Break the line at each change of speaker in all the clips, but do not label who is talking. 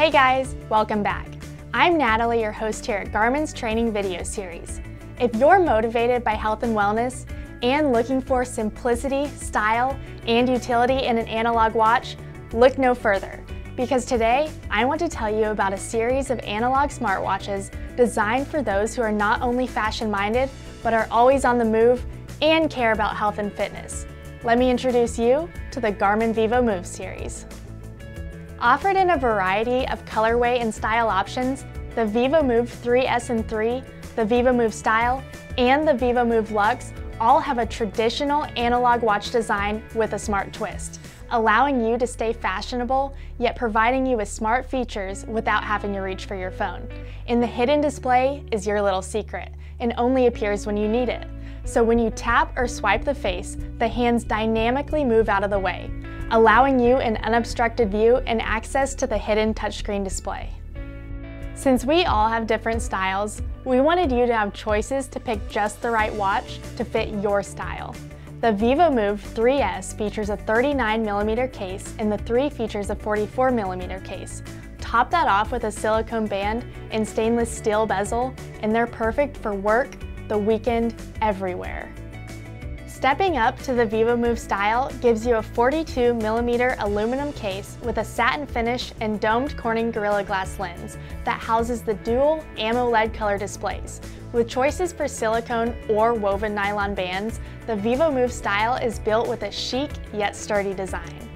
Hey guys, welcome back. I'm Natalie, your host here at Garmin's training video series. If you're motivated by health and wellness and looking for simplicity, style, and utility in an analog watch, look no further. Because today, I want to tell you about a series of analog smartwatches designed for those who are not only fashion-minded, but are always on the move and care about health and fitness. Let me introduce you to the Garmin VivoMove series. Offered in a variety of colorway and style options, the VivoMove 3S and 3, the VivoMove Style, and the VivoMove Lux all have a traditional analog watch design with a smart twist, allowing you to stay fashionable, yet providing you with smart features without having to reach for your phone. And the hidden display is your little secret and only appears when you need it. So when you tap or swipe the face, the hands dynamically move out of the way, allowing you an unobstructed view and access to the hidden touchscreen display. Since we all have different styles, we wanted you to have choices to pick just the right watch to fit your style. The VivoMove 3S features a 39mm case and the 3 features a 44mm case. Top that off with a silicone band and stainless steel bezel, and they're perfect for work, the weekend, everywhere. Stepping up to the VivoMove style gives you a 42mm aluminum case with a satin finish and domed Corning Gorilla Glass lens that houses the dual AMOLED color displays. With choices for silicone or woven nylon bands, the VivoMove style is built with a chic yet sturdy design.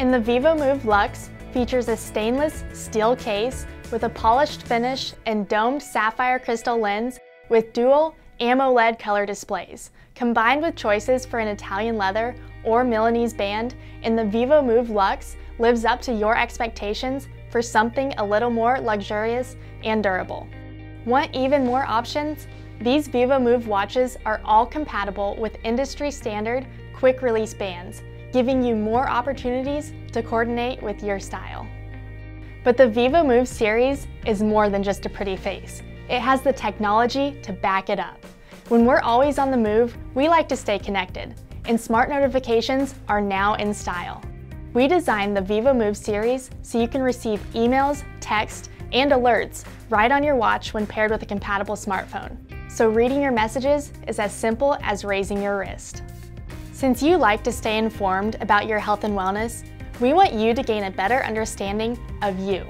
In the VivoMove Lux features a stainless steel case with a polished finish and domed sapphire crystal lens with dual AMOLED color displays, combined with choices for an Italian leather or Milanese band, in the VivoMove Lux lives up to your expectations for something a little more luxurious and durable. Want even more options? These VivoMove watches are all compatible with industry standard quick release bands, giving you more opportunities to coordinate with your style. But the VivoMove series is more than just a pretty face. It has the technology to back it up. When we're always on the move, we like to stay connected, and smart notifications are now in style. We designed the VivoMove series so you can receive emails, text, and alerts right on your watch when paired with a compatible smartphone. So reading your messages is as simple as raising your wrist. Since you like to stay informed about your health and wellness, we want you to gain a better understanding of you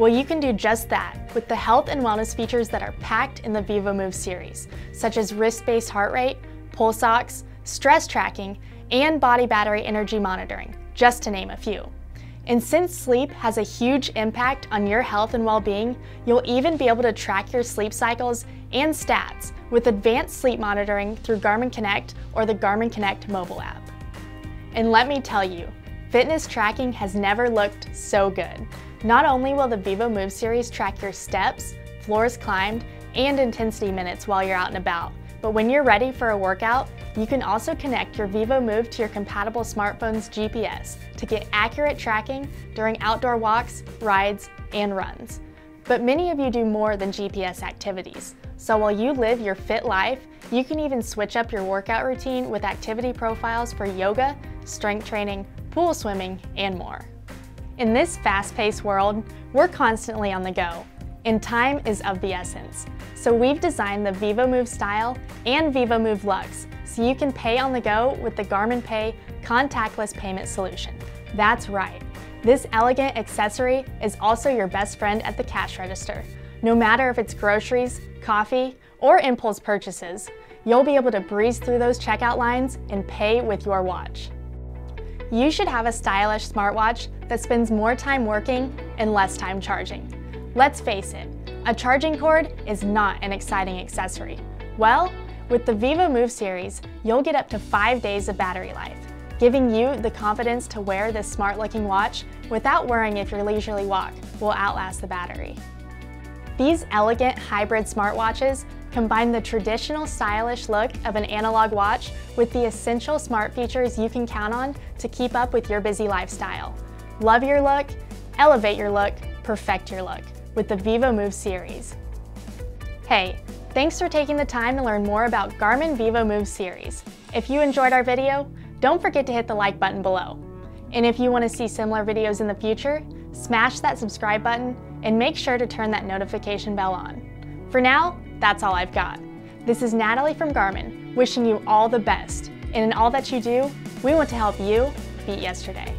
well, you can do just that with the health and wellness features that are packed in the VivoMove series, such as wrist-based heart rate, pulse ox, stress tracking, and body battery energy monitoring, just to name a few. And since sleep has a huge impact on your health and well-being, you'll even be able to track your sleep cycles and stats with advanced sleep monitoring through Garmin Connect or the Garmin Connect mobile app. And let me tell you, fitness tracking has never looked so good. Not only will the Vivo Move series track your steps, floors climbed, and intensity minutes while you're out and about, but when you're ready for a workout, you can also connect your Vivo Move to your compatible smartphone's GPS to get accurate tracking during outdoor walks, rides, and runs. But many of you do more than GPS activities. So while you live your fit life, you can even switch up your workout routine with activity profiles for yoga, strength training, pool swimming, and more. In this fast-paced world, we're constantly on the go, and time is of the essence. So we've designed the VivoMove Style and VivoMove Lux so you can pay on the go with the Garmin Pay contactless payment solution. That's right. This elegant accessory is also your best friend at the cash register. No matter if it's groceries, coffee, or impulse purchases, you'll be able to breeze through those checkout lines and pay with your watch. You should have a stylish smartwatch that spends more time working and less time charging. Let's face it, a charging cord is not an exciting accessory. Well, with the VivoMove series, you'll get up to five days of battery life, giving you the confidence to wear this smart-looking watch without worrying if your leisurely walk will outlast the battery. These elegant hybrid smartwatches combine the traditional stylish look of an analog watch with the essential smart features you can count on to keep up with your busy lifestyle. Love your look, elevate your look, perfect your look with the VivoMove series. Hey, thanks for taking the time to learn more about Garmin VivoMove series. If you enjoyed our video, don't forget to hit the like button below. And if you want to see similar videos in the future, smash that subscribe button, and make sure to turn that notification bell on. For now, that's all I've got. This is Natalie from Garmin, wishing you all the best. And in all that you do, we want to help you beat yesterday.